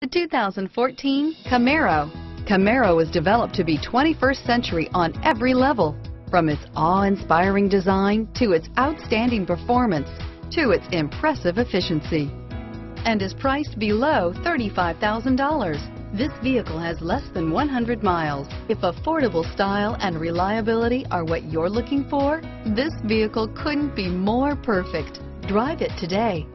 The 2014 Camaro. Camaro was developed to be 21st century on every level, from its awe-inspiring design to its outstanding performance to its impressive efficiency, and is priced below $35,000. This vehicle has less than 100 miles. If affordable style and reliability are what you're looking for, this vehicle couldn't be more perfect. Drive it today.